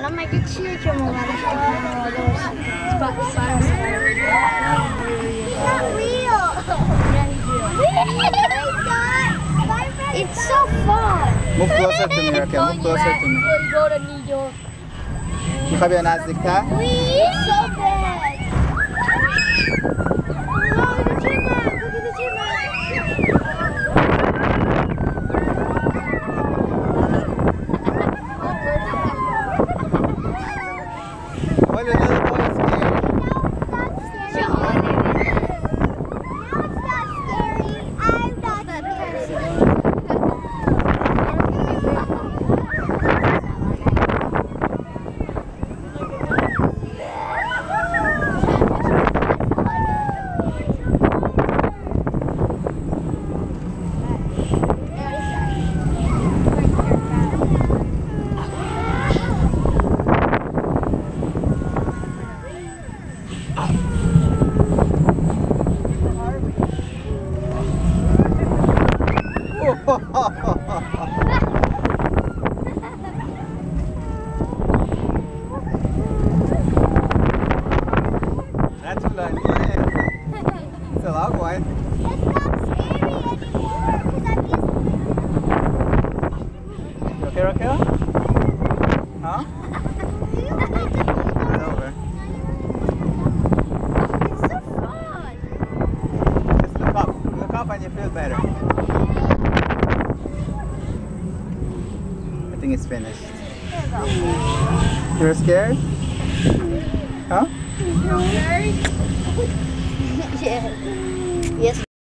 Alam, may kitschit yung mga rollers. It's so fun. Move closer to me, Raquel. Move closer to me. We'll to New York. You have your nazik, huh? So bad. Well, your little That's fun, yeah. It's a long one. You okay, Raquel? Huh? better. I think it's finished. You're scared? Huh?